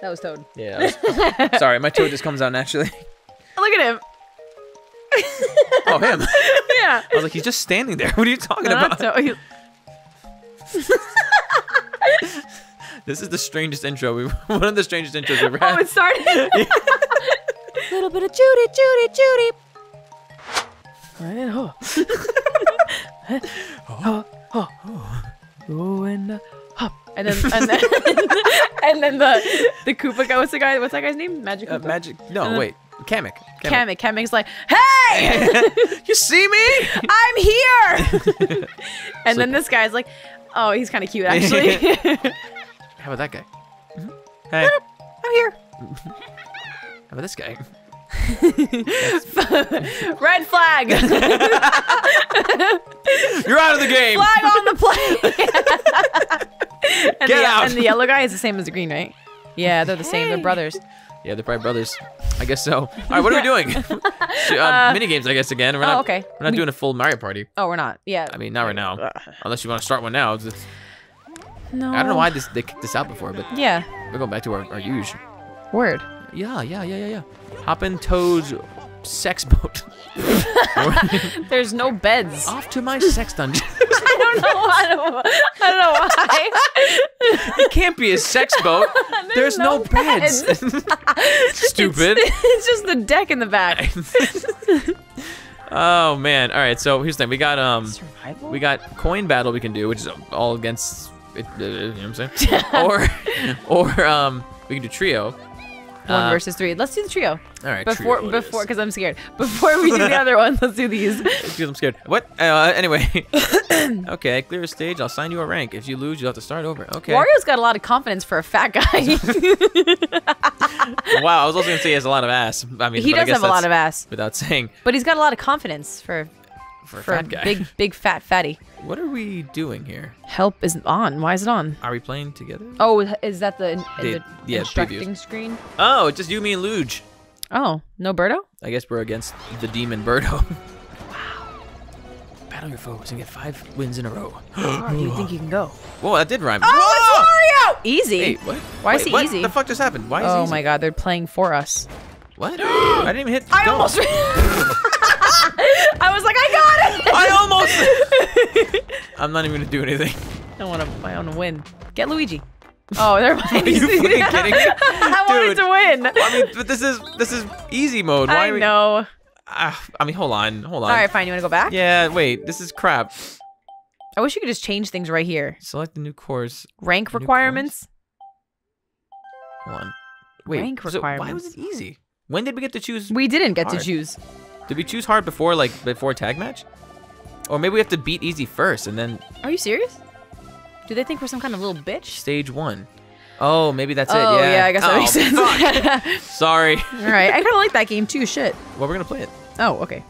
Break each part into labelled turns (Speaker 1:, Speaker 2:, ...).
Speaker 1: That was Toad.
Speaker 2: Yeah. was- sorry, my toad just comes out naturally.
Speaker 1: Look at him.
Speaker 2: Oh, him.
Speaker 1: Yeah.
Speaker 2: I was like, he's just standing there. What are you talking
Speaker 1: No,
Speaker 2: about?
Speaker 1: not Toad.
Speaker 2: This is the strangest intro. We one of the strangest intros we've ever
Speaker 1: Oh,
Speaker 2: had.
Speaker 1: it started. A Little Bitta Judy, Judy, Judy. And oh. oh, oh, oh, and uh, hop. And then, and then, and then the the Koopa guy. What's the guy? What's that guy's name? Magic
Speaker 2: Uh, magic. No,
Speaker 1: Uh,
Speaker 2: wait. Kamek.
Speaker 1: Kamek. Kamek's like, hey,
Speaker 2: you see me?
Speaker 1: I'm here. and then this guy's like, oh, he's kind of cute actually.
Speaker 2: How about that guy? Hey.
Speaker 1: I'm here.
Speaker 2: How about this guy?
Speaker 1: Red flag.
Speaker 2: You're out of the game.
Speaker 1: flag on the play. and
Speaker 2: Get
Speaker 1: the,
Speaker 2: out.
Speaker 1: And the yellow guy is the same as the green, right? Yeah, they're the same. They're brothers.
Speaker 2: Yeah, they're probably brothers. I guess so. All right, what are we doing? So, uh, mini games, I guess. Again, we're
Speaker 1: oh,
Speaker 2: not.
Speaker 1: okay.
Speaker 2: We're not
Speaker 1: We-
Speaker 2: doing a full Mario Party.
Speaker 1: Oh, we're not. Yeah.
Speaker 2: I mean, not right now. Unless you want to start one now. It's-
Speaker 1: no.
Speaker 2: I don't know why this they kicked this out before, but
Speaker 1: Yeah.
Speaker 2: we're going back to our, our usual.
Speaker 1: Word.
Speaker 2: Yeah, yeah, yeah, yeah, yeah. Hop in Toad's sex boat.
Speaker 1: There's no beds.
Speaker 2: Off to my sex dungeon.
Speaker 1: I don't know. I don't, I don't know why.
Speaker 2: it can't be a sex boat. There's, no,
Speaker 1: no
Speaker 2: beds. Stupid.
Speaker 1: It's, it's just the deck in the back.
Speaker 2: oh man. All right. So here's the thing. We got um,
Speaker 1: Survival.
Speaker 2: we got coin battle we can do, which is all against. It, uh, you know what I'm saying? or, or um, we can do trio.
Speaker 1: One
Speaker 2: Uh,
Speaker 1: versus three. Let's do the trio
Speaker 2: All right.
Speaker 1: before before because I'm scared. Before we do the other one, let's do these.
Speaker 2: Because I'm scared. What? Uh, anyway. okay, clear a stage. I'll sign you a rank. If you lose, you'll have to start over. Okay.
Speaker 1: Wario's got a lot of confidence for a fat guy.
Speaker 2: wow, I was also gonna say he has a lot of ass. I mean,
Speaker 1: he
Speaker 2: I
Speaker 1: does
Speaker 2: guess
Speaker 1: have a lot of ass,
Speaker 2: Without saying,
Speaker 1: but he's got a lot of confidence for
Speaker 2: for
Speaker 1: for a
Speaker 2: fat guy.
Speaker 1: big big fat fatty.
Speaker 2: What are we doing here?
Speaker 1: Help is on. Why is it on?
Speaker 2: Are we playing together?
Speaker 1: Oh, is that the,
Speaker 2: The-
Speaker 1: the
Speaker 2: yeah,
Speaker 1: instructing
Speaker 2: previews.
Speaker 1: screen?
Speaker 2: Oh, it's just you, me, and Luge.
Speaker 1: Oh, no Birdo?
Speaker 2: I guess we're against the demon Birdo. wow. Battle your foes and get five wins in a row.
Speaker 1: How do you think you can go?
Speaker 2: Whoa, that did rhyme.
Speaker 1: Oh, it's Wario! Easy.
Speaker 2: Hey, what?
Speaker 1: Why is
Speaker 2: Wait,
Speaker 1: he
Speaker 2: what
Speaker 1: easy?
Speaker 2: the fuck just happened? Why is he
Speaker 1: oh my god, they're playing for us.
Speaker 2: What? I didn't even hit
Speaker 1: I
Speaker 2: go.
Speaker 1: almost. I was like, I got.
Speaker 2: I almost. I'm not even gonna do anything.
Speaker 1: I want to. I want to win. Get Luigi. Oh, they're
Speaker 2: Are you fucking kidding me?
Speaker 1: I wanted to win.
Speaker 2: I mean, but this is this is easy mode. Why
Speaker 1: I
Speaker 2: are we?
Speaker 1: know.
Speaker 2: Ah, I mean, hold on, hold on.
Speaker 1: All right, fine. You want to go back?
Speaker 2: Yeah, wait. This is crap.
Speaker 1: I wish you could just change things right here.
Speaker 2: Select the new course.
Speaker 1: Rank
Speaker 2: New
Speaker 1: requirements.
Speaker 2: Hold on. Wait.
Speaker 1: Rank
Speaker 2: so why was it easy? When did we get to choose?
Speaker 1: We didn't get
Speaker 2: Hard.
Speaker 1: to choose.
Speaker 2: Did we choose hard before, like before tag match? Or maybe we have to beat easy first and then
Speaker 1: Are you serious? Do they think we're some kind of little bitch?
Speaker 2: stage one. Oh, maybe that's
Speaker 1: oh
Speaker 2: it. Yeah.
Speaker 1: Yeah, I guess that
Speaker 2: oh,
Speaker 1: makes sense.
Speaker 2: Sorry.
Speaker 1: All right, I kind of like that game too. Shit.
Speaker 2: well, we're gonna play it.
Speaker 1: Oh, okay.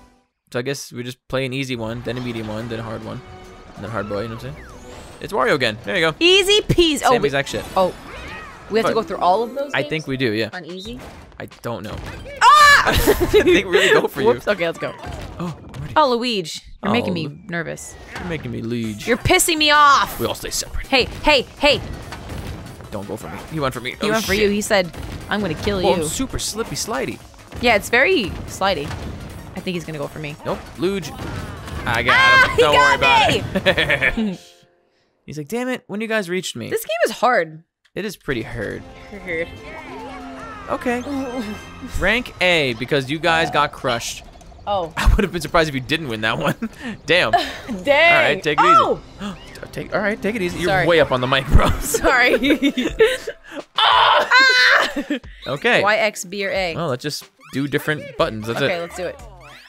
Speaker 2: So I guess we just play an easy one, then a medium one, then a hard one, and then hard boy. You know what I'm saying? It's Wario again. There you go.
Speaker 1: Easy peasy. Oh,
Speaker 2: Same
Speaker 1: we,
Speaker 2: exact shit.
Speaker 1: oh, we have to go through all of those.
Speaker 2: I think we do. Yeah.
Speaker 1: on easy.
Speaker 2: I don't know.
Speaker 1: Ah!
Speaker 2: I think we really go for you.
Speaker 1: Okay, let's go.
Speaker 2: Oh.
Speaker 1: Oh, Luigi, you're making
Speaker 2: Oh,
Speaker 1: me nervous.
Speaker 2: You're making me luge.
Speaker 1: You're pissing me off.
Speaker 2: We all stay separate.
Speaker 1: Hey, hey, hey!
Speaker 2: Don't go for me. He went for me.
Speaker 1: He
Speaker 2: oh,
Speaker 1: went for
Speaker 2: shit.
Speaker 1: you. He said, "I'm gonna kill
Speaker 2: Oh,
Speaker 1: you."
Speaker 2: I'm super slippy slidey.
Speaker 1: Yeah, it's very slidey. I think he's gonna go for me.
Speaker 2: Nope. Luge. I got
Speaker 1: Ah,
Speaker 2: him. Don't
Speaker 1: got
Speaker 2: worry about it. He's like, damn it, when you guys reached me.
Speaker 1: This game is hard.
Speaker 2: It is pretty hard. Okay. Rank A, because you guys got crushed.
Speaker 1: Oh,
Speaker 2: I would have been surprised if you didn't win that one. damn.
Speaker 1: dang!
Speaker 2: All right, take it
Speaker 1: oh!
Speaker 2: easy. Take, all right, take it easy. You're
Speaker 1: Sorry.
Speaker 2: way up on the mic, bro.
Speaker 1: Sorry.
Speaker 2: okay.
Speaker 1: Y, X, B, or A.
Speaker 2: Well, let's just do different buttons. That's it.
Speaker 1: okay,
Speaker 2: it.
Speaker 1: let's do it.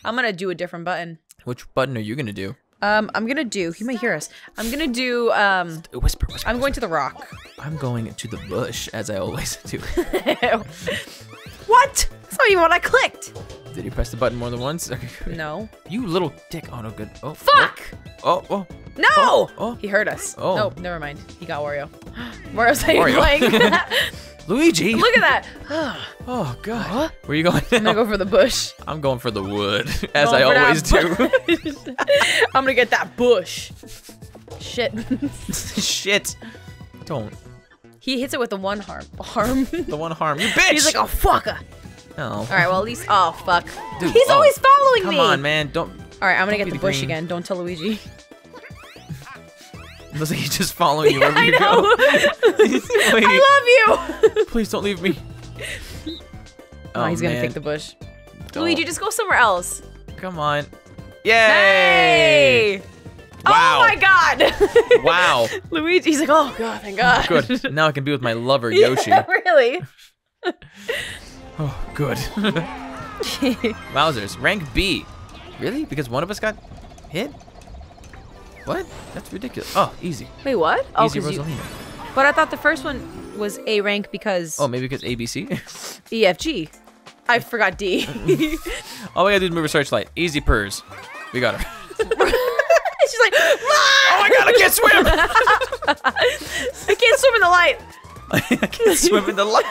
Speaker 1: I'm gonna do a different button.
Speaker 2: Which button are you gonna do?
Speaker 1: Um, I'm gonna do. He might hear us. I'm gonna do. Um,
Speaker 2: Whisper, whisper.
Speaker 1: I'm going to the rock.
Speaker 2: I'm going to the bush, as I always do.
Speaker 1: what? Not even what I clicked.
Speaker 2: Did you press the button more than once?
Speaker 1: No.
Speaker 2: you little dick. Oh, no good. Oh, oh.
Speaker 1: Fuck!
Speaker 2: Oh, oh.
Speaker 1: No!
Speaker 2: Oh, oh.
Speaker 1: He heard us.
Speaker 2: Oh.
Speaker 1: Nope, never mind. He got Wario. Wario's not
Speaker 2: Wario.
Speaker 1: playing.
Speaker 2: Luigi.
Speaker 1: Look at that.
Speaker 2: Oh, God. Where are you going now?
Speaker 1: I'm gonna go for the bush.
Speaker 2: I'm going for the wood, as I always do.
Speaker 1: I'm gonna get that bush. Shit.
Speaker 2: Shit. Don't.
Speaker 1: He hits it with the one harm. Harm.
Speaker 2: The one harm. You bitch!
Speaker 1: He's like, oh fucker.
Speaker 2: No.
Speaker 1: All right, well at least. Oh fuck.
Speaker 2: Dude,
Speaker 1: He's
Speaker 2: oh,
Speaker 1: always following
Speaker 2: Come
Speaker 1: me.
Speaker 2: Come on, man. Don't.
Speaker 1: All right, I'm gonna get the
Speaker 2: the
Speaker 1: bush
Speaker 2: green.
Speaker 1: again. Don't tell Luigi.
Speaker 2: Looks like he's just following you wherever
Speaker 1: I
Speaker 2: you
Speaker 1: know.
Speaker 2: go.
Speaker 1: I love you.
Speaker 2: please don't leave me.
Speaker 1: Oh, he's gonna oh,
Speaker 2: man.
Speaker 1: pick the bush.
Speaker 2: Don't.
Speaker 1: Luigi, just go somewhere else.
Speaker 2: Come on. Yay!
Speaker 1: Hey!
Speaker 2: Wow.
Speaker 1: Oh my god!
Speaker 2: Wow.
Speaker 1: Luigi, he's like, oh god, thank god.
Speaker 2: Good. Now I can be with my lover
Speaker 1: Yeah,
Speaker 2: Yoshi.
Speaker 1: really?
Speaker 2: Oh, good. Wowzers. Rank B. Really? Because one of us got hit? What? That's ridiculous. Oh, easy.
Speaker 1: Wait, what? Oh,
Speaker 2: easy
Speaker 1: 'cause you-
Speaker 2: Rosalina.
Speaker 1: but I thought the first one was A rank because
Speaker 2: Oh, maybe because ABC?
Speaker 1: EFG. I forgot D.
Speaker 2: All we gotta do is move a searchlight. Easy purrs. We got her.
Speaker 1: She's like,
Speaker 2: Oh my god, I can't swim!
Speaker 1: I can't swim in the light.
Speaker 2: I can't swim in the light.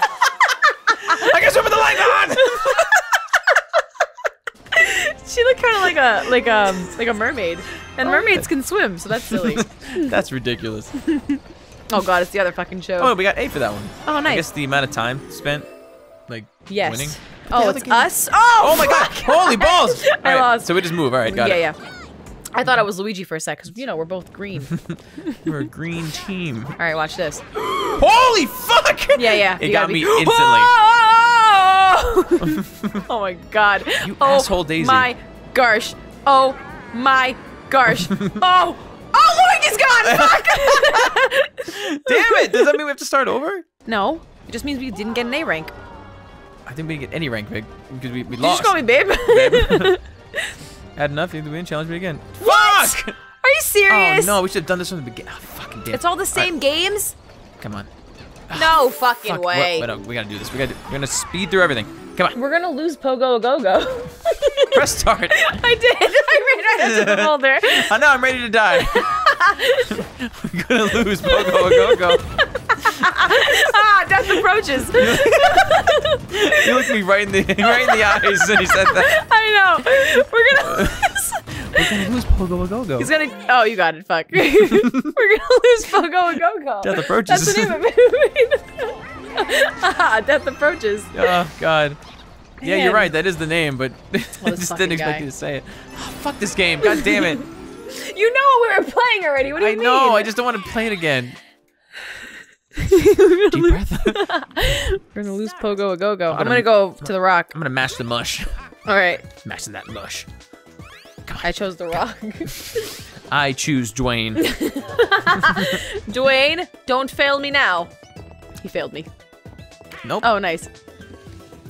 Speaker 2: I can't swim in the light, on.
Speaker 1: She looked kind of like a like um like a mermaid, and mermaids can swim, so that's silly.
Speaker 2: That's ridiculous.
Speaker 1: oh god, it's the other fucking show.
Speaker 2: Oh, we got eight for that one.
Speaker 1: Oh,
Speaker 2: I
Speaker 1: nice.
Speaker 2: guess the amount of time spent, like,
Speaker 1: yes.
Speaker 2: winning.
Speaker 1: Oh, it's
Speaker 2: game-
Speaker 1: us. Oh,
Speaker 2: Oh my god!
Speaker 1: fuck.
Speaker 2: Holy balls!
Speaker 1: I
Speaker 2: All right,
Speaker 1: lost.
Speaker 2: So we just move. All right, got
Speaker 1: yeah,
Speaker 2: it.
Speaker 1: yeah. I thought I was Luigi for a sec, because you know we're both green.
Speaker 2: We're a green team.
Speaker 1: All right, watch this.
Speaker 2: Holy fuck!
Speaker 1: Yeah, yeah.
Speaker 2: It got
Speaker 1: gotta
Speaker 2: me
Speaker 1: be-
Speaker 2: instantly.
Speaker 1: Oh my god.
Speaker 2: You
Speaker 1: oh
Speaker 2: asshole Daisy.
Speaker 1: my gosh. Oh my gosh. oh. Oh, Luigi's gone. Fuck.
Speaker 2: Damn it! Does that mean we have to start over?
Speaker 1: no, it just means we didn't get an A rank.
Speaker 2: I think we didn't get any rank big because we, we lost.
Speaker 1: just call me babe?
Speaker 2: Babe. Had enough. You win. Challenge me again.
Speaker 1: What?
Speaker 2: Fuck!
Speaker 1: Are you serious?
Speaker 2: Oh no, we should have done this from the beginning. Oh, ah, fucking damn.
Speaker 1: It's all the same games?
Speaker 2: Come on.
Speaker 1: No ah, fucking
Speaker 2: Fuck.
Speaker 1: way.
Speaker 2: Wait, no, we gotta do this. We gotta. Do, we're gonna speed through everything. Come on.
Speaker 1: We're gonna lose Pogo a Go Go.
Speaker 2: Press start.
Speaker 1: I did. I ran right into the boulder.
Speaker 2: I know. I'm ready to die. we're gonna lose Pogo a Go Go.
Speaker 1: ah, death approaches.
Speaker 2: You looked me right in the right in the eyes when you said that.
Speaker 1: I know. We're gonna lose.
Speaker 2: We're gonna lose Pogo a Go Go.
Speaker 1: He's gonna. Oh, you got it. Fuck. We're gonna lose Pogo a Go Go.
Speaker 2: Death approaches.
Speaker 1: That's the name of it. death approaches.
Speaker 2: Oh God. Yeah, you're right. That is the name, but I just didn't expect
Speaker 1: guy.
Speaker 2: you to say it. Oh, fuck this game. God damn it.
Speaker 1: You know what we were playing already. What do you
Speaker 2: I
Speaker 1: mean?
Speaker 2: know. I just don't want to play it again.
Speaker 1: We're
Speaker 2: Deep
Speaker 1: gonna, lose,
Speaker 2: breath.
Speaker 1: We're gonna lose Pogo a Go Go. I'm
Speaker 2: gonna-
Speaker 1: gonna go to the rock.
Speaker 2: I'm gonna mash the mush.
Speaker 1: All right.
Speaker 2: Mash that mush.
Speaker 1: I chose the rock.
Speaker 2: I choose Dwayne.
Speaker 1: Dwayne, don't fail me now. He failed me.
Speaker 2: Nope.
Speaker 1: Oh, nice.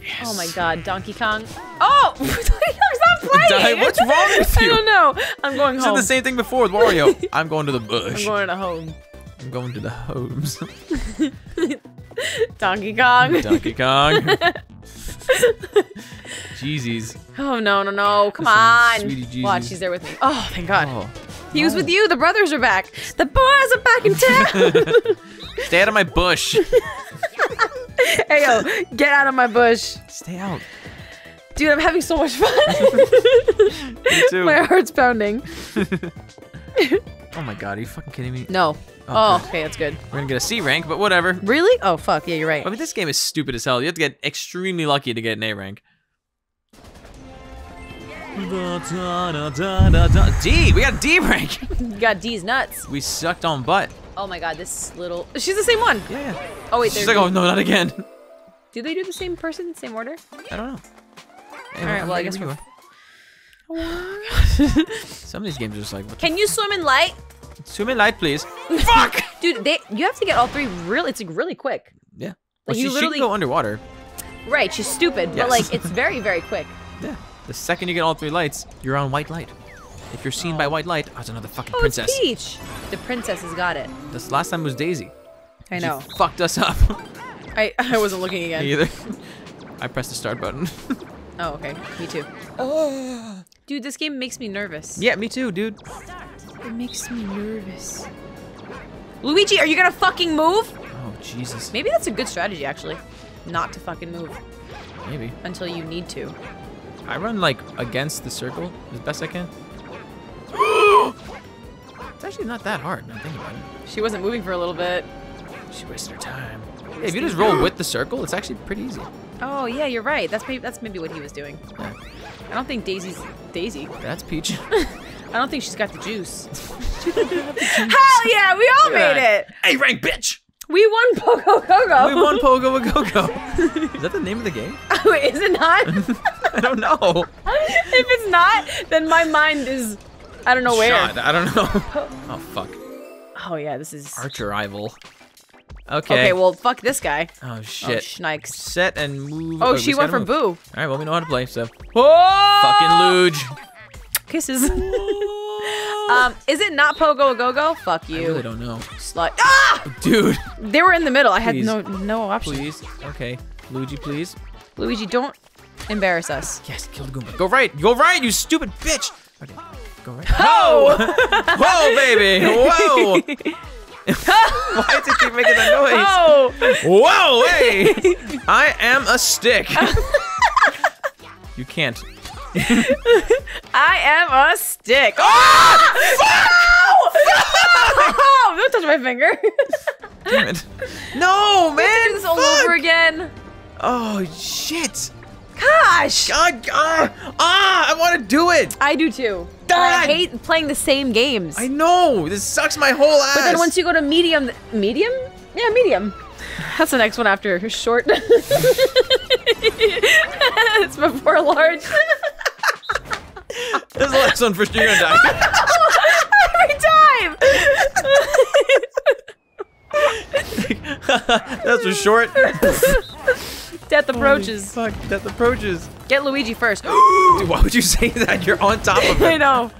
Speaker 2: Yes.
Speaker 1: Oh my god, Donkey Kong. Oh! Stop playing!
Speaker 2: What's wrong with you?
Speaker 1: I don't know. I'm going
Speaker 2: You said the same thing before with Wario. I'm going to the bush.
Speaker 1: I'm going to home.
Speaker 2: I'm going to the homes.
Speaker 1: Donkey Kong.
Speaker 2: Donkey Kong. Jeezies.
Speaker 1: oh no no no! Come
Speaker 2: Listen,
Speaker 1: on. Watch, he's there with me. Oh thank God.
Speaker 2: Oh.
Speaker 1: He was with you. The brothers are back. The boys are back in town.
Speaker 2: Stay out of my bush.
Speaker 1: hey yo, get out of my bush,
Speaker 2: Stay out.
Speaker 1: dude. I'm having so much fun.
Speaker 2: Me too.
Speaker 1: my heart's pounding.
Speaker 2: Oh my god, are you fucking kidding me?
Speaker 1: No.
Speaker 2: Oh,
Speaker 1: Oh, okay, that's good.
Speaker 2: We're gonna get a C rank, but whatever.
Speaker 1: Really? Oh fuck, yeah, you're right.
Speaker 2: I mean, this game is stupid as hell. You have to get extremely lucky to get an A rank. D! We got D rank!
Speaker 1: You got D's nuts.
Speaker 2: We sucked on butt.
Speaker 1: Oh my god, this little. She's the same one.
Speaker 2: Yeah, yeah.
Speaker 1: Oh wait,
Speaker 2: She's like, oh no, not again.
Speaker 1: Do they do the same person, same order?
Speaker 2: I don't know. Hey,
Speaker 1: All right, well, I guess we're-
Speaker 2: go. Some of these games are just like, what
Speaker 1: Can you swim in light?
Speaker 2: Swim in light, please. Fuck!
Speaker 1: Dude, they you have to get all three really it's like really quick.
Speaker 2: Yeah.
Speaker 1: Like,
Speaker 2: Well,
Speaker 1: you
Speaker 2: she, she
Speaker 1: literally-
Speaker 2: can go underwater.
Speaker 1: Right, she's stupid,
Speaker 2: Yes.
Speaker 1: but like it's very, very quick.
Speaker 2: Yeah. The second you get all three lights, you're on white light. If you're seen by oh. white light, oh, it's another fucking
Speaker 1: Oh,
Speaker 2: princess.
Speaker 1: it's Peach. The princess has got it.
Speaker 2: This last time was Daisy.
Speaker 1: I
Speaker 2: She
Speaker 1: know.
Speaker 2: fucked us up.
Speaker 1: I I wasn't looking again.
Speaker 2: Me either. I pressed the start button.
Speaker 1: Oh, okay. Me too. Oh. Dude, this game makes me nervous.
Speaker 2: yeah, me too, dude.
Speaker 1: It makes me nervous. Luigi, are you gonna fucking move?
Speaker 2: Oh, Jesus.
Speaker 1: Maybe that's a good strategy, actually. Not to fucking move
Speaker 2: Maybe.
Speaker 1: until you need to.
Speaker 2: I run, like, against the circle as best I can. It's actually not that hard, now think about it.
Speaker 1: She wasn't moving for a little bit.
Speaker 2: She wasted her time. Hey, if you just roll with the circle, it's actually pretty easy.
Speaker 1: Oh yeah, you're right. That's maybe that's maybe what he was doing.
Speaker 2: Yeah.
Speaker 1: I don't think Daisy's Daisy.
Speaker 2: That's Peach.
Speaker 1: I don't think she's got the juice. Hell yeah, we all made it.
Speaker 2: A rank, bitch!
Speaker 1: We won Pogo Gogo.
Speaker 2: We won Pogo a Go Go. Is that the name of the game?
Speaker 1: Oh, is it not?
Speaker 2: I don't know.
Speaker 1: if it's not, then my mind is I don't know where.
Speaker 2: Shot. I don't know. Oh fuck.
Speaker 1: Oh yeah, this is
Speaker 2: Archer-ival. Okay.
Speaker 1: Okay, well fuck this guy.
Speaker 2: oh
Speaker 1: Oh
Speaker 2: shit.
Speaker 1: schnikes.
Speaker 2: Set and move.
Speaker 1: Oh,
Speaker 2: we
Speaker 1: she went for
Speaker 2: move.
Speaker 1: Boo.
Speaker 2: All right. Well, we know how to play. So
Speaker 1: Oh!
Speaker 2: fucking luge.
Speaker 1: Kisses. um, is it not Pogo a Go Go? Fuck you.
Speaker 2: I really don't know,
Speaker 1: Slut. Ah!
Speaker 2: dude.
Speaker 1: They were in the middle. I had
Speaker 2: Please.
Speaker 1: no no option.
Speaker 2: Please. Okay. Luigi, please.
Speaker 1: Luigi, don't embarrass us.
Speaker 2: Yes. Kill the Goomba. Go right. Go right. You stupid bitch. Okay. Go right.
Speaker 1: Oh!
Speaker 2: Whoa, baby. Whoa. Why does it keep making that noise?
Speaker 1: oh!
Speaker 2: Whoa, hey! I am a stick. you can't.
Speaker 1: I am a stick.
Speaker 2: Ah!
Speaker 1: Oh! Don't touch my finger.
Speaker 2: Damn it. No, man!
Speaker 1: Do
Speaker 2: man.
Speaker 1: this all
Speaker 2: fuck.
Speaker 1: over again.
Speaker 2: Oh, shit.
Speaker 1: Gosh.
Speaker 2: God, ah, ah, I want to do it.
Speaker 1: I do too. I hate playing the same games.
Speaker 2: I know. This sucks my whole ass.
Speaker 1: but then once you go to medium, medium? Yeah, medium. That's the next one after short. it's before large.
Speaker 2: This is the last one for sure. You're gonna die.
Speaker 1: Every time.
Speaker 2: That's for short.
Speaker 1: Death approaches.
Speaker 2: Fuck, that approaches.
Speaker 1: Get Luigi first.
Speaker 2: Dude, why would you say that? You're on top of
Speaker 1: I know.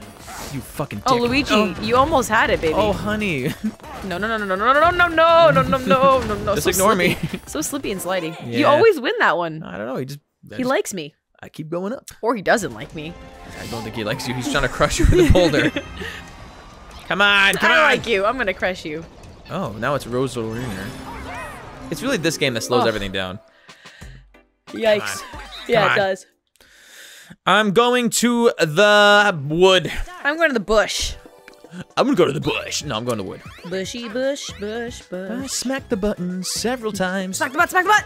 Speaker 2: You fucking dick.
Speaker 1: Oh, Luigi, you almost had it, baby.
Speaker 2: Oh, honey.
Speaker 1: No, no, no, no, no, no, no, no, no, no, no, no, no, no.
Speaker 2: Just
Speaker 1: so
Speaker 2: ignore me.
Speaker 1: So slippy and slidey. You always win that one.
Speaker 2: I don't know. He just. I
Speaker 1: He
Speaker 2: just-
Speaker 1: likes me.
Speaker 2: I keep going up.
Speaker 1: Or he doesn't like me.
Speaker 2: I don't think he likes you. He's trying to crush you with a boulder. come on, come
Speaker 1: I
Speaker 2: on.
Speaker 1: like you. I'm gonna crush you.
Speaker 2: Oh, now it's Rosalina. It's really this game that slows
Speaker 1: Oh.
Speaker 2: everything down.
Speaker 1: Yikes. Yeah, it does.
Speaker 2: I'm going to the wood.
Speaker 1: I'm going to the bush.
Speaker 2: I'm gonna go to the bush. No, I'm going to wood.
Speaker 1: Bushy bush, bush, bush.
Speaker 2: I smacked the button several times.
Speaker 1: Smack the butt, smack the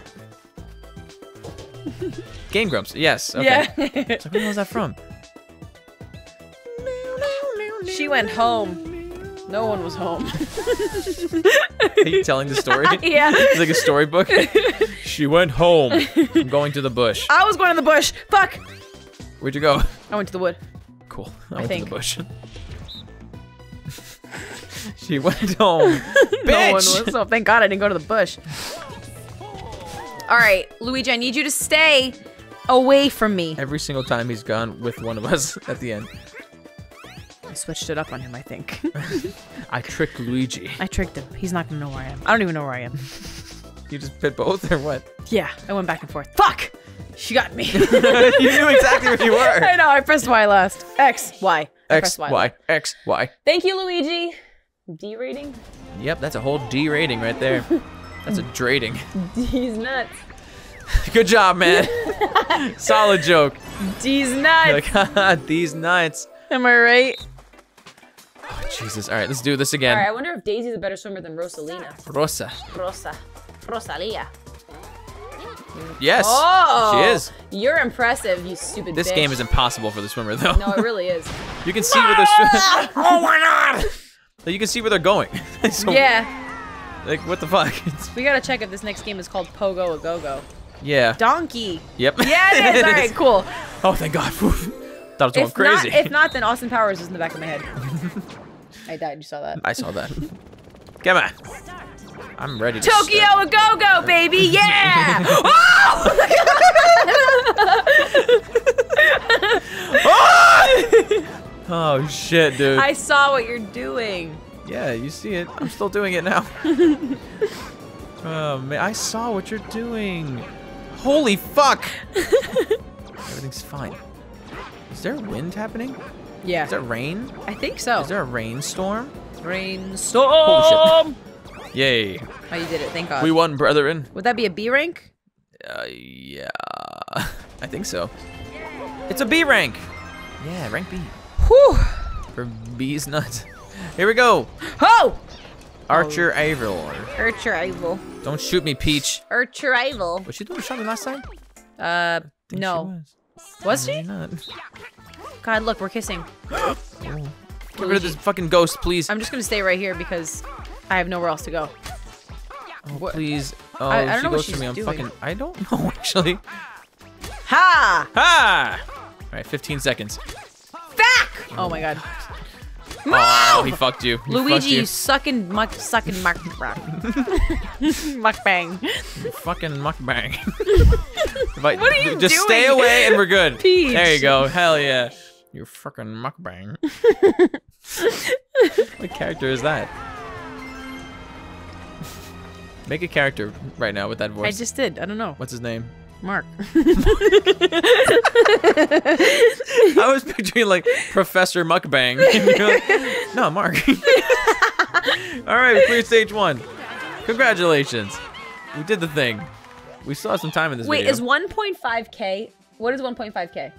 Speaker 1: butt.
Speaker 2: Game Grumps. Yes. Okay.
Speaker 1: Yeah.
Speaker 2: Like, where was that from?
Speaker 1: she went home. No one was home.
Speaker 2: Are you telling the story?
Speaker 1: yeah.
Speaker 2: It's like a storybook. she went home. I'm going to the bush.
Speaker 1: I was going to the bush. Fuck.
Speaker 2: Where'd you go?
Speaker 1: I went to the wood.
Speaker 2: Cool. I, went
Speaker 1: think.
Speaker 2: to the bush. she went home. Bitch!
Speaker 1: No one was. So thank God I didn't go to the bush. All right, Luigi, I need you to stay away from me.
Speaker 2: Every single time he's gone with one of us at the end.
Speaker 1: Switched it up on him, I think.
Speaker 2: I tricked Luigi.
Speaker 1: I tricked him. He's not gonna know where I am. I don't even know where I am.
Speaker 2: You just bit both or what?
Speaker 1: Yeah, I went back and forth. Fuck! She got me.
Speaker 2: you knew exactly where you were.
Speaker 1: I know, I pressed Y last. X, Y.
Speaker 2: X,
Speaker 1: Y.
Speaker 2: Y, X, Y.
Speaker 1: Thank you, Luigi. D rating?
Speaker 2: Yep, that's a whole D rating right there. That's a drating.
Speaker 1: D's nuts.
Speaker 2: Good job, man. Solid joke.
Speaker 1: D's nuts.
Speaker 2: Like, haha, these nuts.
Speaker 1: Am I right?
Speaker 2: Jesus. All right, let's do this again.
Speaker 1: Alright, I wonder if Daisy's a better swimmer than Rosalina.
Speaker 2: Rosa.
Speaker 1: Rosa. Rosalia.
Speaker 2: Yes.
Speaker 1: Oh!
Speaker 2: She is.
Speaker 1: You're impressive, you stupid
Speaker 2: This
Speaker 1: bitch.
Speaker 2: game is impossible for the swimmer, though.
Speaker 1: No, it really is.
Speaker 2: You can see where they're. sw- ah! oh my god! You can see where they're going. so,
Speaker 1: yeah.
Speaker 2: Like, what the fuck?
Speaker 1: We gotta check if this next game is called Pogo a Go Go.
Speaker 2: yeah.
Speaker 1: Donkey.
Speaker 2: Yep.
Speaker 1: Yeah, it is. Alright, cool.
Speaker 2: Oh, thank God. Thought it was going crazy.
Speaker 1: not, if not, then Austin Powers is in the back of my head. I died. You saw that.
Speaker 2: I saw that. Come on. I'm ready to
Speaker 1: Tokyo
Speaker 2: start.
Speaker 1: a go go, baby! Yeah!
Speaker 2: Oh! Oh! oh shit, dude.
Speaker 1: I saw what you're doing.
Speaker 2: Yeah, you see it. I'm still doing it now. oh man, I saw what you're doing. Holy fuck! Everything's fine. Is there wind happening?
Speaker 1: Yeah,
Speaker 2: Is there rain?
Speaker 1: I think so.
Speaker 2: Is there a rainstorm?
Speaker 1: Rainstorm.
Speaker 2: Holy Yay.
Speaker 1: Oh, you did it. Thank God.
Speaker 2: We won, brethren.
Speaker 1: Would that be a B rank?
Speaker 2: Uh, yeah. I think so. It's a B rank. Yeah, rank B.
Speaker 1: Whew.
Speaker 2: For B's nuts. Here we go.
Speaker 1: Oh!
Speaker 2: Archer-ival.
Speaker 1: Archer Evil.
Speaker 2: Don't shoot me, Peach.
Speaker 1: Archer Evil.
Speaker 2: Was she the one who shot me last time?
Speaker 1: Uh, no.
Speaker 2: Was.
Speaker 1: She? God, look, we're kissing.
Speaker 2: Oh. Get rid of this fucking ghost, please.
Speaker 1: I'm just gonna stay right here because I have nowhere else to go.
Speaker 2: Oh,
Speaker 1: what-
Speaker 2: please. Oh,
Speaker 1: I- I oh, don't
Speaker 2: she
Speaker 1: know
Speaker 2: goes for me. I'm
Speaker 1: doing.
Speaker 2: fucking. I don't know actually.
Speaker 1: Ha!
Speaker 2: Ha! All right, 15 seconds.
Speaker 1: Back! Oh my god.
Speaker 2: Oh. Oh, he fucked you. He fucked
Speaker 1: Luigi,
Speaker 2: you.
Speaker 1: you sucking muck, sucking muck, mukbang.
Speaker 2: You fucking mukbang. If
Speaker 1: What are you
Speaker 2: Just stay away and we're good.
Speaker 1: Peach.
Speaker 2: There you go. Hell yeah. You fucking mukbang. what character is that? Make a character right now with that voice.
Speaker 1: I just did. I don't know.
Speaker 2: What's his name?
Speaker 1: Mark.
Speaker 2: I was picturing like Professor Mukbang. Like, no, Mark. All right, we cleared stage one. Congratulations. We did the thing. We still have some time in this
Speaker 1: Wait,
Speaker 2: video.
Speaker 1: is 1.5k? What is 1.5k?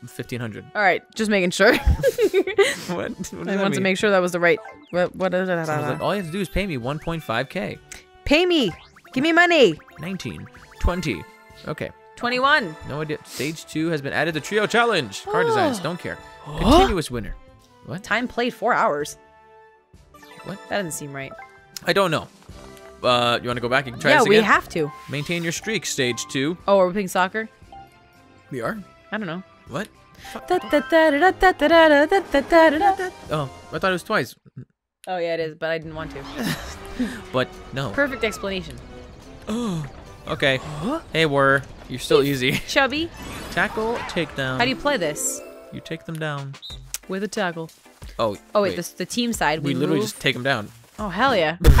Speaker 2: 1500.
Speaker 1: All right, just making sure.
Speaker 2: What? what does
Speaker 1: I
Speaker 2: that
Speaker 1: want to make sure that was the right. What? What is
Speaker 2: I was like,
Speaker 1: it?
Speaker 2: all you have to do is pay me 1.5k.
Speaker 1: Pay me. Give me money.
Speaker 2: 19, 20. Okay.
Speaker 1: 21.
Speaker 2: No idea. Stage two has been added to Trio Challenge. Card designs, don't care. Continuous winner. What?
Speaker 1: Time played four hours.
Speaker 2: What?
Speaker 1: That doesn't seem right.
Speaker 2: I don't know. Uh, you want to go back and try
Speaker 1: yeah,
Speaker 2: this again?
Speaker 1: Yeah, we have to.
Speaker 2: Maintain your streak, stage two.
Speaker 1: Oh, are we playing soccer?
Speaker 2: We are?
Speaker 1: I don't know.
Speaker 2: What? Oh, I thought it was twice.
Speaker 1: Oh, yeah, it is, but I didn't want to.
Speaker 2: but no.
Speaker 1: Perfect explanation. Oh.
Speaker 2: Okay. Hey, Whir. You're still easy.
Speaker 1: Chubby,
Speaker 2: Tackle, take down.
Speaker 1: how do you play this?
Speaker 2: You take them down.
Speaker 1: With a tackle.
Speaker 2: Oh,
Speaker 1: Oh wait, the the team side.
Speaker 2: we
Speaker 1: We,
Speaker 2: literally
Speaker 1: move.
Speaker 2: just take them down.
Speaker 1: Oh hell yeah! you saw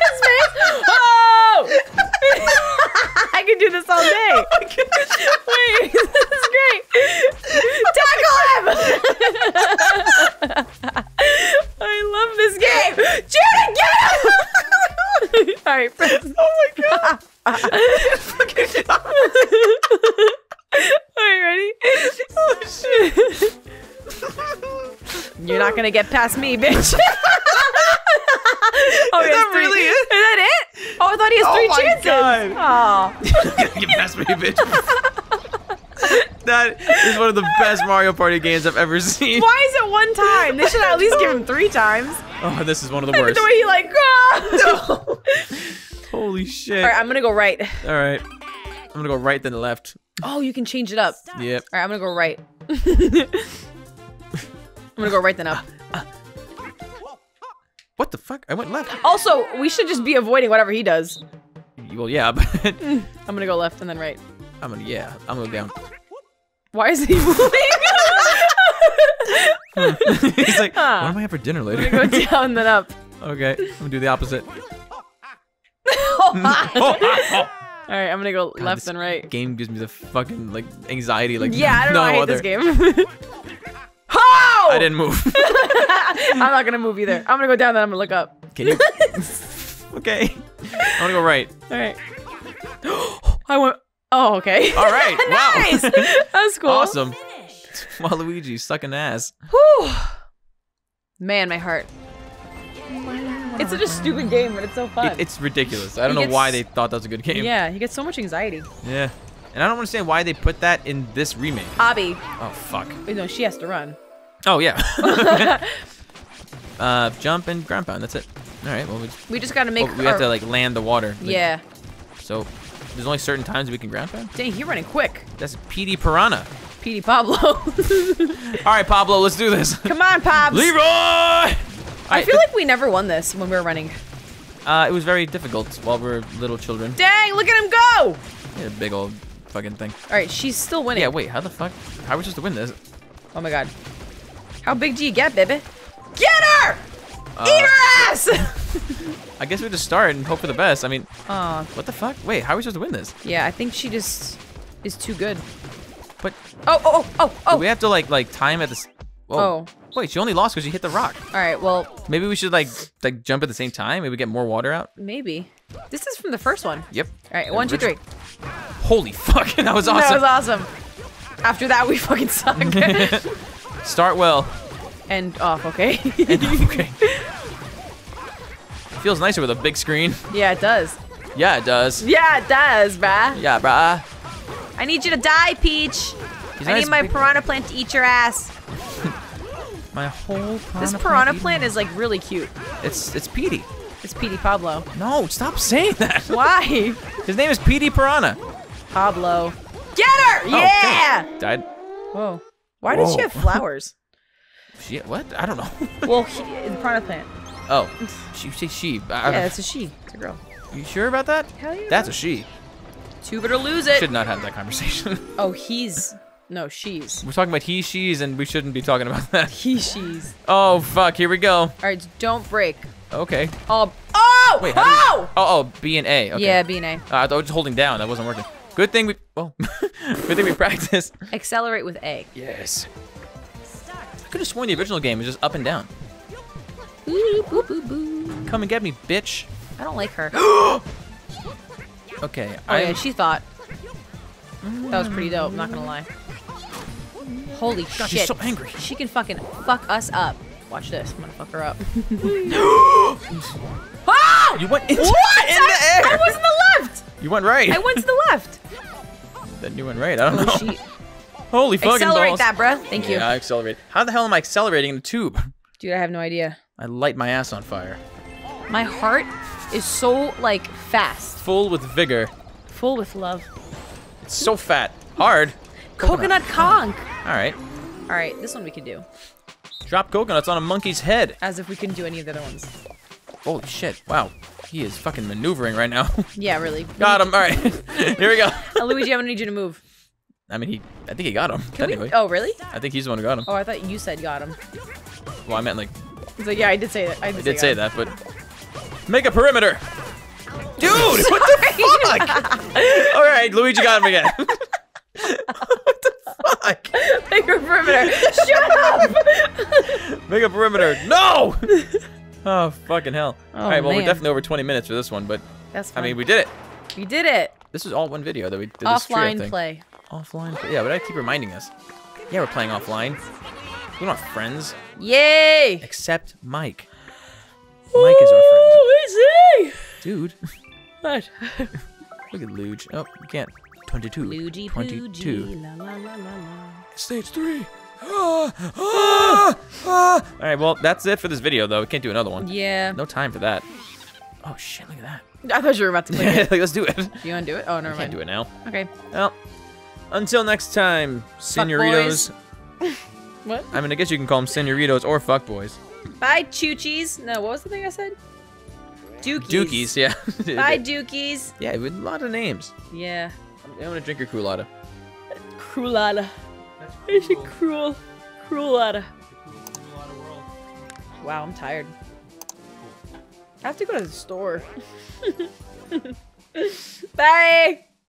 Speaker 1: his face. Oh! I could do this all day. Oh wait, this is great. Tackle him! I love this game. Jared, get him! All right.
Speaker 2: Oh my god!
Speaker 1: All right, ready? Oh shit! You're not gonna get past me, bitch. oh,
Speaker 2: Is that really it?
Speaker 1: Is that it? Oh, I thought he has
Speaker 2: Oh
Speaker 1: three
Speaker 2: my
Speaker 1: chances.
Speaker 2: God.
Speaker 1: Oh.
Speaker 2: you passed me, bitch. That is one of the best Mario Party games I've ever seen.
Speaker 1: Why is it one time? They should at least give him three times.
Speaker 2: Oh, this is one of the worst.
Speaker 1: the way he like, ah!
Speaker 2: Holy shit.
Speaker 1: All right, I'm gonna go right.
Speaker 2: All right. I'm gonna go right then left.
Speaker 1: Oh, you can change it up.
Speaker 2: Yep.
Speaker 1: All right, I'm gonna go right. I'm gonna go right then up.
Speaker 2: What the fuck? I went left.
Speaker 1: Also, we should just be avoiding whatever he does.
Speaker 2: Well, yeah, but
Speaker 1: I'm gonna go left and then right.
Speaker 2: I'm gonna yeah. I'm gonna go down.
Speaker 1: Why is he moving?
Speaker 2: He's like,
Speaker 1: Huh.
Speaker 2: what am I have for dinner later?
Speaker 1: I'm gonna go down then up.
Speaker 2: okay, I'm gonna do the opposite.
Speaker 1: All right, I'm gonna go left
Speaker 2: this
Speaker 1: and right.
Speaker 2: Game gives me the fucking like anxiety. Like
Speaker 1: Yeah, I don't
Speaker 2: no
Speaker 1: know. I hate
Speaker 2: other.
Speaker 1: this game. oh!
Speaker 2: I didn't move.
Speaker 1: I'm not gonna move either. I'm gonna go down, then I'm gonna look up.
Speaker 2: Can you? okay. I'm gonna go right.
Speaker 1: All right. I went. Oh, okay.
Speaker 2: All right. Wow.
Speaker 1: nice. That's cool.
Speaker 2: Awesome. Waluigi sucking ass.
Speaker 1: Whew. Man, my heart. It's such a stupid game, but it's so fun.
Speaker 2: It, it's ridiculous. I don't
Speaker 1: He
Speaker 2: know why they thought that was a good game.
Speaker 1: yeah, he gets so much anxiety.
Speaker 2: Yeah. And I don't understand why they put that in this remake.
Speaker 1: Abby.
Speaker 2: Oh fuck.
Speaker 1: Wait, no, she has to run.
Speaker 2: Oh yeah. uh, jump and ground pound. That's it. All right. Well, we,
Speaker 1: We just gotta make.
Speaker 2: oh, we have to like land the water. Like,
Speaker 1: yeah.
Speaker 2: So there's only certain times we can ground pound.
Speaker 1: Dang, you're running quick.
Speaker 2: That's Petey Piranha.
Speaker 1: Petey Pablo.
Speaker 2: All right, Pablo. Let's do this.
Speaker 1: Come on, Pops.
Speaker 2: Leroy.
Speaker 1: I feel like we never won this when we were running.
Speaker 2: uh, it was very difficult while we were little children.
Speaker 1: Dang, look at him go!
Speaker 2: Yeah, a big old fucking thing.
Speaker 1: All right, she's still winning.
Speaker 2: Yeah. Wait. How the fuck? How are we supposed to win this?
Speaker 1: Oh my god. How big do you get, baby? Get her!
Speaker 2: Uh,
Speaker 1: Eat her ass!
Speaker 2: I guess we just start and hope for the best. I mean,
Speaker 1: Aw,
Speaker 2: what the fuck? Wait, how are we supposed to win this?
Speaker 1: yeah, I think she just is too good.
Speaker 2: But
Speaker 1: Oh, oh, oh, oh,
Speaker 2: do
Speaker 1: oh.
Speaker 2: we have to like like time at this. Whoa.
Speaker 1: Oh.
Speaker 2: Wait, she only lost because she hit the rock.
Speaker 1: All right, well,
Speaker 2: Maybe we should like like jump at the same time. Maybe get more water out.
Speaker 1: maybe. This is from the first one.
Speaker 2: Yep.
Speaker 1: All right, one, two, three.
Speaker 2: Holy fuck, that was awesome.
Speaker 1: That was awesome. After that, we fucking suck.
Speaker 2: Start well.
Speaker 1: End off, okay?
Speaker 2: And, okay. Feels nicer with a big screen.
Speaker 1: Yeah, it does.
Speaker 2: Yeah, it does.
Speaker 1: Yeah, it does, bruh.
Speaker 2: Yeah, bruh.
Speaker 1: I need you to die, Peach.
Speaker 2: He's
Speaker 1: I
Speaker 2: nice
Speaker 1: need my piranha plant to eat your ass.
Speaker 2: My whole piranha
Speaker 1: This piranha
Speaker 2: eating
Speaker 1: plant is like really cute.
Speaker 2: It's it's Petey.
Speaker 1: It's Petey Pablo.
Speaker 2: No, stop saying that.
Speaker 1: Why?
Speaker 2: His name is Petey Piranha.
Speaker 1: Pablo. Get her!
Speaker 2: Oh,
Speaker 1: Yeah!
Speaker 2: okay. Died.
Speaker 1: Whoa. Why does she have flowers?
Speaker 2: Shit, what? I don't know.
Speaker 1: well, he, the piranha plant.
Speaker 2: Oh, she, she, she. I,
Speaker 1: Yeah, it's a she. It's a girl.
Speaker 2: you sure about that?
Speaker 1: Hell yeah.
Speaker 2: That's a she.
Speaker 1: Two better lose it.
Speaker 2: Should not have that conversation.
Speaker 1: Oh, he's. No, she's.
Speaker 2: We're talking about he, she's, and we shouldn't be talking about that.
Speaker 1: He, she's.
Speaker 2: Oh, fuck. Here we go.
Speaker 1: All right, don't break.
Speaker 2: Okay.
Speaker 1: Oh! Oh!
Speaker 2: Wait, do you-
Speaker 1: oh!
Speaker 2: Oh, oh, B and A. Okay.
Speaker 1: Yeah, B and A.
Speaker 2: Uh, I was just holding down. That wasn't working. Good thing we. Well, good thing we practiced.
Speaker 1: Accelerate with A.
Speaker 2: Yes. I could have sworn the original game was just up and down.
Speaker 1: Boop, boop, boop, boop.
Speaker 2: Come and get me, bitch.
Speaker 1: I don't like her. oh
Speaker 2: Okay.
Speaker 1: yeah,
Speaker 2: I'm-
Speaker 1: she thought. That was pretty dope. Not gonna lie. Holy
Speaker 2: God,
Speaker 1: shit!
Speaker 2: she's so angry.
Speaker 1: She can fucking fuck us up. Watch this. I'm gonna fuck her up. ah!
Speaker 2: You went into,
Speaker 1: What?
Speaker 2: in the air.
Speaker 1: I was in the left.
Speaker 2: You went right.
Speaker 1: I went to the left.
Speaker 2: Then you went right. I don't know.
Speaker 1: Oh, she,
Speaker 2: Holy fucking
Speaker 1: accelerate
Speaker 2: balls.
Speaker 1: that, bruh. Thank you.
Speaker 2: Yeah, I accelerate. How the hell am I accelerating in a tube?
Speaker 1: Dude, I have no idea.
Speaker 2: I light my ass on fire.
Speaker 1: My heart is so like fast,
Speaker 2: Full with vigor.
Speaker 1: full with love.
Speaker 2: It's so fat. Hard.
Speaker 1: Coconut Conk.
Speaker 2: All right.
Speaker 1: All right, this one we can do.
Speaker 2: Drop coconuts on a monkey's head.
Speaker 1: As if we couldn't do any of the other ones.
Speaker 2: Holy shit. Wow. He is fucking maneuvering right now.
Speaker 1: Yeah, really.
Speaker 2: got him. All right. Here we go.
Speaker 1: Uh, Luigi, I'm gonna need you to move.
Speaker 2: I mean, he. I think he got him.
Speaker 1: Can we- Oh, really?
Speaker 2: I think he's the one who got him.
Speaker 1: Oh, I thought you said got him.
Speaker 2: Well, I meant like
Speaker 1: He's like, yeah, I did say that. I did,
Speaker 2: I did say
Speaker 1: him.
Speaker 2: that, but make a perimeter. Dude, what the fuck? All right, Luigi got him again. what the fuck?
Speaker 1: Make a perimeter. Shut up.
Speaker 2: Make a perimeter. No! Oh, fucking hell.
Speaker 1: Oh,
Speaker 2: all right, well, we're definitely over 20 minutes for this one, but
Speaker 1: That's
Speaker 2: I mean, we did it.
Speaker 1: we did it.
Speaker 2: This is all one video that we did
Speaker 1: Offline play.
Speaker 2: Offline play. Yeah, but I keep reminding us. Yeah, we're playing offline. We don't have friends
Speaker 1: Yay!
Speaker 2: except Mike. Mike is our friend.
Speaker 1: Ooh, easy.
Speaker 2: Dude,
Speaker 1: What?
Speaker 2: look at Luge. Oh, you can't. 22.
Speaker 1: Luigi
Speaker 2: 22.
Speaker 1: Poogie, la la la la la.
Speaker 2: Stage three. Ah, ah, ah. All right, well, that's it for this video, though. We can't do another one.
Speaker 1: Yeah.
Speaker 2: No time for that. Oh, shit, look at that.
Speaker 1: I thought you were about to play.
Speaker 2: like, let's do it.
Speaker 1: you want to do it? Oh, never
Speaker 2: I
Speaker 1: mind.
Speaker 2: can't do it now.
Speaker 1: Okay.
Speaker 2: Well, until next time, senoritos.
Speaker 1: What?
Speaker 2: I mean, I guess you can call them senoritos or fuckboys.
Speaker 1: Bye, choochies. No, what was the thing I said? Dookies.
Speaker 2: Dookies, yeah.
Speaker 1: Bye, dookies.
Speaker 2: Yeah, with a lot of names.
Speaker 1: Yeah.
Speaker 2: I'm gonna drink your Coolada.
Speaker 1: Cruelada. Is she cruel? Cruelada. Wow, I'm tired. I have to go to the store. Bye.